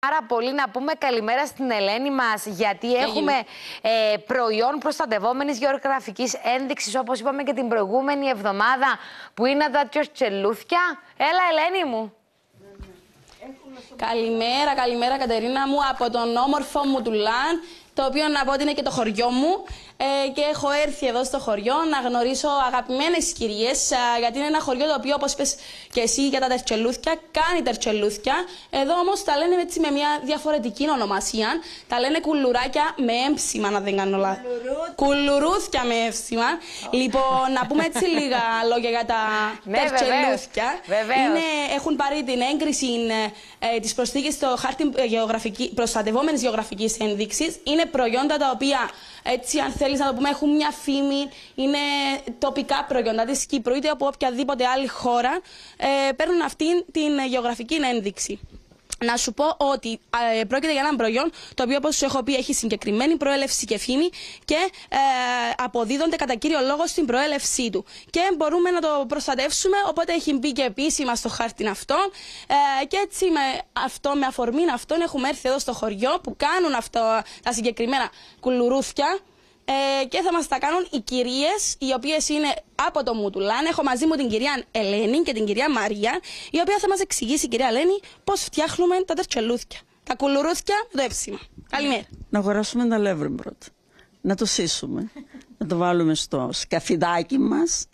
πάρα πολύ να πούμε καλημέρα στην Ελένη μας γιατί έχουμε ε, προϊόν προστατευόμενης γεωγραφικής ένδειξης όπως είπαμε και την προηγούμενη εβδομάδα που είναι τα τσελούθια. Έλα Ελένη μου. Καλημέρα, καλημέρα Κατερίνα μου από τον όμορφο μου του Λαν το οποίο να πω ότι είναι και το χωριό μου. Ε, και έχω έρθει εδώ στο χωριό να γνωρίσω αγαπημένες κυρίες, γιατί είναι ένα χωριό το οποίο, όπως είπες και εσύ για τα τερτσελούθια, κάνει τερτσελούθια. Εδώ όμως τα λένε έτσι με μια διαφορετική ονομασία. Τα λένε κουλουράκια με έμψημα, αν δεν κάνω λάθο. Κουλουρούθια με έμψημα. Λοιπόν, να πούμε έτσι λίγα λόγια για τα ναι, τερτσελούθια. Είναι, έχουν πάρει την έγκριση ε, ε τη προσθήκη στο χάρτη ε, προστατευόμενης γεωγραφικής ένδειξης. Είναι προϊόντα τα οποία έτσι, αν θέλεις να το πούμε, έχουν μια φήμη, είναι τοπικά προϊόντα της Κύπρου, είτε από οποιαδήποτε άλλη χώρα, ε, παίρνουν αυτή την γεωγραφική ένδειξη να σου πω ότι ε, πρόκειται για ένα προϊόν το οποίο, όπως σου έχω πει, έχει συγκεκριμένη προέλευση και φήμη και ε, αποδίδονται κατά κύριο λόγο στην προέλευσή του. Και μπορούμε να το προστατεύσουμε, οπότε έχει μπει και επίσημα στο χάρτη αυτό. Ε, και έτσι με, αυτό, με αφορμή αυτόν έχουμε έρθει εδώ στο χωριό που κάνουν αυτό, τα συγκεκριμένα κουλουρούθια ε, και θα μας τα κάνουν οι κυρίες, οι οποίες είναι από το Μουτουλάν. Έχω μαζί μου την κυρία Ελένη και την κυρία Μαρία, η οποία θα μας εξηγήσει, κυρία Ελένη, πώς φτιάχνουμε τα τερτσελούθια. Τα κουλουρούθια το έψιμα. Καλημέρα. Να αγοράσουμε τα λεύρη πρώτα. Να το σύσουμε. να το βάλουμε στο σκαφιδάκι μας.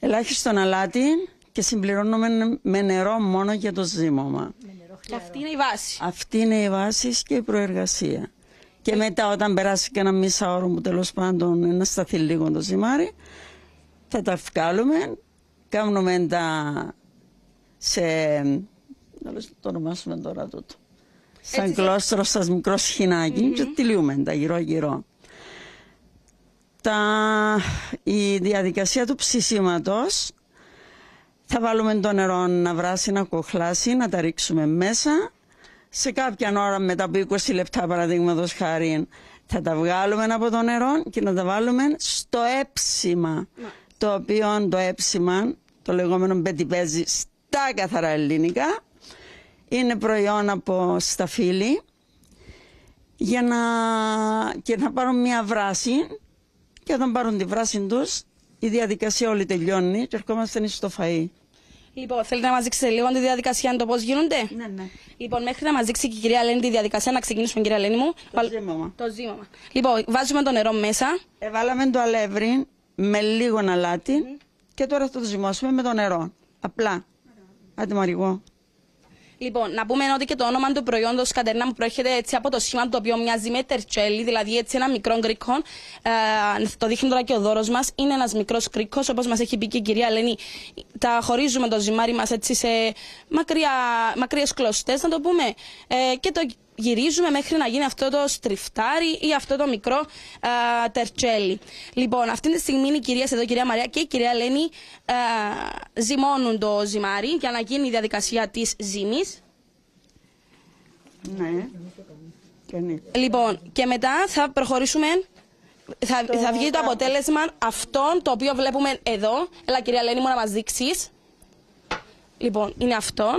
Ελάχιστο αλάτι και συμπληρώνουμε με νερό μόνο για το ζύμωμα. Και αυτή είναι η βάση. Αυτή είναι η βάση και η προεργασία. Και μετά όταν περάσει και ένα μισά ώρα μου τέλος πάντων να σταθεί λίγο το ζυμάρι, θα τα βγάλουμε, κάνουμε τα σε, να το ονομάσουμε τώρα τούτο, σαν κλώστρο σας μικρό σχοινάκι mm-hmm. και τυλιούμε τα γύρω γύρω. Τα, η διαδικασία του ψησίματος θα βάλουμε το νερό να βράσει, να κοχλάσει, να τα ρίξουμε μέσα σε κάποια ώρα μετά από 20 λεπτά παραδείγματος χάρη θα τα βγάλουμε από το νερό και να τα βάλουμε στο έψιμα. Το οποίο το έψιμα, το λεγόμενο πετυπέζι στα καθαρά ελληνικά, είναι προϊόν από σταφύλι για να, και να πάρουν μια βράση και όταν πάρουν τη βράση τους η διαδικασία όλη τελειώνει και ερχόμαστε στο φαΐ. Λοιπόν, θέλετε να μας δείξετε λίγο τη διαδικασία το πώς γίνονται; Ναι, ναι. Λοιπόν, μέχρι να μας δείξει και η κυρία Λένη τη διαδικασία, να ξεκινήσουμε, κυρία Λένη μου. Το ζύμωμα. Το ζύμωμα. Λοιπόν, βάζουμε το νερό μέσα. Εβάλαμε το αλεύρι με λίγο αλάτι mm. και τώρα θα το ζυμώσουμε με το νερό. Απλά. Άντε μαριγό. Λοιπόν, να πούμε ότι και το όνομα του προϊόντος Κατερίνα μου προέρχεται έτσι από το σχήμα το οποίο μοιάζει με τερτσέλι, δηλαδή έτσι ένα μικρό γκρίκο. Ε, το δείχνει τώρα και ο δώρος μας. Είναι ένας μικρός γκρίκο, όπως μας έχει πει και η κυρία Ελένη. Τα χωρίζουμε το ζυμάρι μας έτσι σε μακριές κλωστές, να το πούμε. Ε, και το γυρίζουμε μέχρι να γίνει αυτό το στριφτάρι ή αυτό το μικρό α, τερτσέλι. Λοιπόν, αυτή τη στιγμή η κυρία εδώ, η κυρία Μαρία και η κυρία Ελένη α, ζυμώνουν το ζυμάρι για να γίνει η διαδικασία της ζύμης. Ναι. Λοιπόν, και μετά θα προχωρήσουμε θα, θα βγει το αποτέλεσμα αυτόν το οποίο βλέπουμε εδώ. Έλα κυρία Ελένη μου να μας δείξεις. Λοιπόν, είναι αυτό.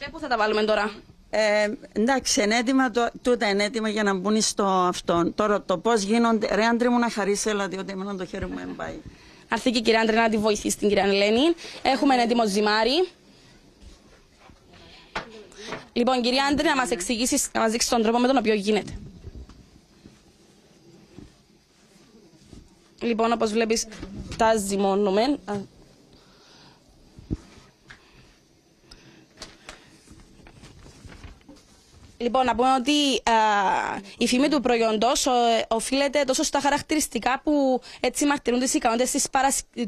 Και πού θα τα βάλουμε τώρα; Ε, εντάξει, είναι έτοιμα, το, τούτα είναι έτοιμα για να μπουν στο αυτό. Τώρα το πώς γίνονται. Ρε άντρε μου να χαρίσει, έλα, διότι εμένα το χέρι μου δεν πάει. Αρθεί και η κυρία Άντρε να τη βοηθήσει την κυρία Ελένη. Έχουμε ένα έτοιμο ζυμάρι. Λοιπόν, κυρία Άντρε, να μας εξηγήσει, να μας δείξεις τον τρόπο με τον οποίο γίνεται. Λοιπόν, όπως βλέπεις, τα ζυμώνουμε. Λοιπόν, να πούμε ότι η φήμη του προϊόντος οφείλεται τόσο στα χαρακτηριστικά που έτσι μαρτυρούν τι ικανότητες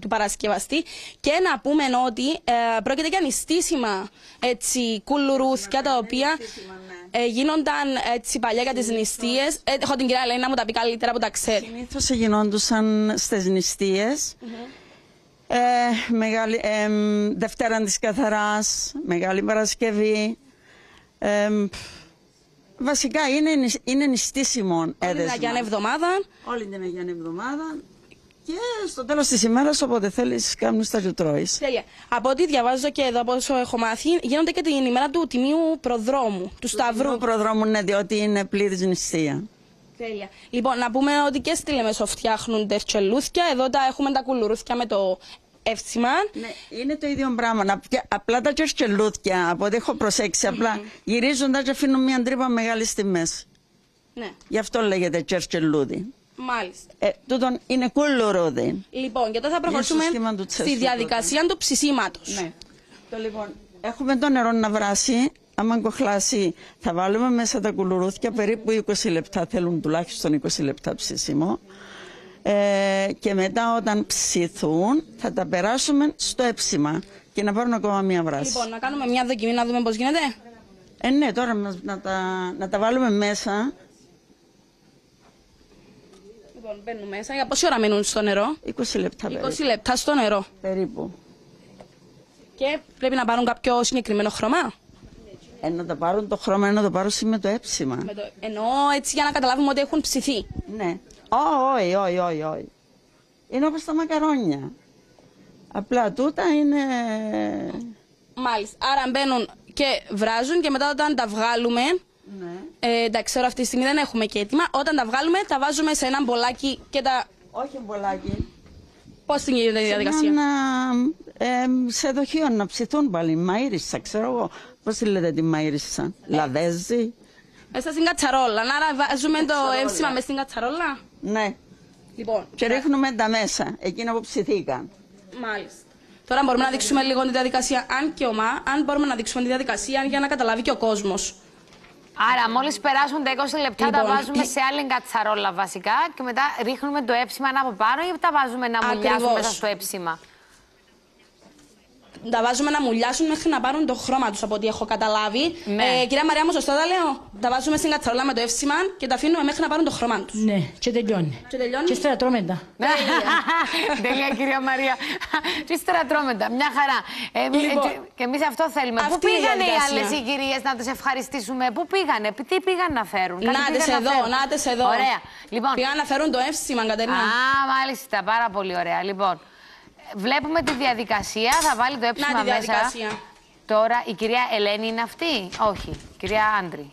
του παρασκευαστή και να πούμε ότι ε, πρόκειται για νηστίσιμα έτσι, κουλουρούθια τα οποία ναι. ε, γίνονταν έτσι παλιά για τις νηστείες. Ε, έχω την κυρία Ελένη να μου τα πει καλύτερα που τα ξέρει. Συνήθως γινόντουσαν στις νηστείες. Ε, μεγάλη, ε, Δευτέρα της Καθαράς, Μεγάλη Παρασκευή, ε, Βασικά είναι, είναι νηστίσιμο. Όλη την Αγιάννη Εβδομάδα. Όλη την Αγιάννη Εβδομάδα. Και στο τέλος της ημέρας, όποτε θέλεις, κάνεις τα και τρώεις. Τέλεια. Από ό,τι διαβάζω και εδώ, από όσο έχω μάθει, γίνονται και την ημέρα του Τιμίου Προδρόμου, του Σταυρού. Του προδρόμου είναι διότι είναι πλήρης νηστεία. Τέλεια. Λοιπόν, να πούμε ότι και στη Λεμεσό φτιάχνουν τερτσελούθια. Εδώ τα έχουμε τα κουλουρούθια με το εύσημα. Ναι, είναι το ίδιο πράγμα. Να πια- απλά τα κερσκελούθια, από ό,τι έχω προσέξει, απλά γυρίζουν τα και αφήνουν μια τρύπα μεγάλη στη μέση. Ναι, Γι' αυτό λέγεται κερσκελούδι. μάλιστα. Ε, τούτον είναι κουλουρούδι. Λοιπόν, και τώρα θα στο προχωρήσουμε σχήμα του στη τσέσου διαδικασία του ψησίματος. Ναι. Το λοιπόν, έχουμε το νερό να βράσει. Άμα κοχλάσει, θα βάλουμε μέσα τα κουλουρούθια. Περίπου 20 λεπτά θέλουν τουλάχιστον 20 λεπτά ψήσιμο. Ε, και μετά όταν ψηθούν θα τα περάσουμε στο έψιμα και να πάρουν ακόμα μία βράση. Λοιπόν, να κάνουμε μια δοκιμή να δούμε πώς γίνεται. Ε, ναι, τώρα να, να τα, να τα βάλουμε μέσα Λοιπόν, μπαίνουν μέσα. Για πόση ώρα μείνουν στο νερό; 20 λεπτά 20 περίπου. λεπτά στο νερό. περίπου. Και πρέπει να πάρουν κάποιο συγκεκριμένο χρώμα; Ε, να τα πάρουν το χρώμα, ε, να το πάρουν με το έψιμα. Με το... Εννοώ έτσι για να καταλάβουμε ότι έχουν ψηθεί. Ναι. Ω, Όχι, όχι, όχι, όχι. Είναι όπως τα μακαρόνια. Απλά τούτα είναι... Μάλιστα. Άρα μπαίνουν και βράζουν και μετά όταν τα βγάλουμε. Ναι. Ε, εντάξει, τώρα αυτή τη στιγμή δεν έχουμε και έτοιμα. Όταν τα βγάλουμε, τα βάζουμε σε ένα μπολάκι και τα. Όχι μπολάκι. Πώς την γίνεται η διαδικασία; Να, ε, σε δοχείο να ψηθούν πάλι. Μαΐρισσα, ξέρω εγώ. Πώς τη λέτε τη μαΐρισσα. Λαδέζι; Μέσα στην κατσαρόλα. Άρα βάζουμε το έμψιμα μέσα στην κατσαρόλα. Ναι. Λοιπόν, Και ρίχνουμε τα μέσα, εκείνα που ψηθήκαν. μάλιστα. Τώρα μπορούμε να δείξουμε λίγο τη διαδικασία, αν και ομά, αν μπορούμε να δείξουμε τη διαδικασία για να καταλάβει και ο κόσμος. Άρα, μόλις περάσουν τα 20 λεπτά, τα Λοιπόν, βάζουμε η- σε άλλη κατσαρόλα βασικά και μετά ρίχνουμε το έψιμα από πάνω ή τα βάζουμε να μουλιάσουν Ακριβώς. μέσα στο έψιμα. Τα βάζουμε να μουλιάσουν μέχρι να πάρουν το χρώμα τους, από ό,τι έχω καταλάβει. Ναι. Ε, κυρία Μαριά, μου σωστά τα λέω; Τα βάζουμε στην κατσαρόλα με το εύσημα και τα αφήνουμε μέχρι να πάρουν το χρώμα τους. Ναι, και τελειώνει. Και τελειώνει; Και ύστερα τρώμε τα. Τέλεια, κυρία Μαρία. Και ύστερα τρώμε τα. Μια χαρά. Ε, μη- Λοιπόν, και- και εμείς αυτό θέλουμε. Πού αυτή είναι η πήγανε οι διαδικασία. άλλες οι κυρίες να τις ευχαριστήσουμε, Πού πήγανε, τι πήγαν να φέρουν; Κάτι Νάτες πήγαν να εδώ, φέρουν. νάτες εδώ. Ωραία. Λοιπόν, Πήγαν να φέρουν το εύσημα, Κατερίνα. Α, μάλιστα, πάρα πολύ ωραία. Λοιπόν, βλέπουμε τη διαδικασία. Θα βάλει το έψιμα Να τη μέσα. διαδικασία. Τώρα, η κυρία Ελένη είναι αυτή; Όχι, κυρία Άντρη.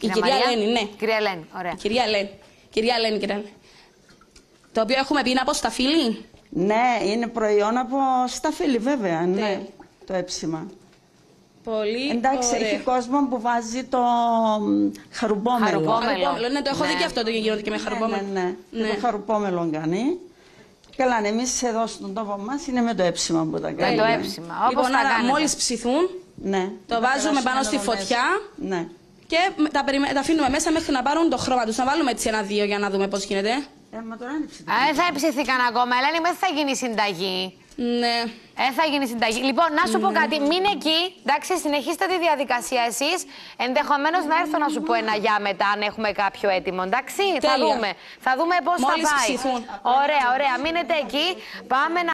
Η κυρία Μαρία; Ελένη, ναι. Κυρία Ελένη, ωραία. Κυρία Ελένη. Κυρία Ελένη, κυρία Ελένη. Το οποίο έχουμε πει είναι από σταφύλι. Ναι, είναι προϊόν από σταφύλι βέβαια, ναι, το έψιμα. Πολύ Εντάξει, ωραία. έχει κόσμο που βάζει το μ, χαρουπόμελο. Χαρουπόμελο. Χαρουπόμελο. Ναι, το έχω δει Ναι. και αυτό το γίνονται και με χαρουπόμελο. Ναι, ναι, ναι. Ναι. Και το χαρουπόμελο κάνει. Καλά, ναι, εμείς εδώ στον τόπο μας είναι με το έψιμα που τα Με κάνουμε. το έψιμα. Όπως Λοιπόν, τα άρα κάνετε. μόλις ψηθούν Ναι. Το Τα βάζουμε περάσουμε πάνω στη εδώ μέσα. φωτιά. Ναι. και με- τα, περιμέ- τα αφήνουμε μέσα μέχρι να πάρουν το χρώμα τους. Να βάλουμε έτσι ένα-δύο για να δούμε πώς γίνεται. Ε, μα τώρα άνοιξε. Α, Δεν θα ψηθήκαν ακόμα. Ελένη, δεν θα γίνει συνταγή. Ναι. Ε, θα γίνει συνταγή. Λοιπόν, να σου πω κάτι. Μην εκεί. Εντάξει, συνεχίστε τη διαδικασία εσείς. Ενδεχομένως να έρθω να σου πω ένα για μετά, αν έχουμε κάποιο έτοιμο. Εντάξει, θα Τέλεια. δούμε. Θα δούμε πώς θα Μόλις πάει. ψηθούν. Ωραία, ωραία. Μείνετε εκεί. Πάμε να.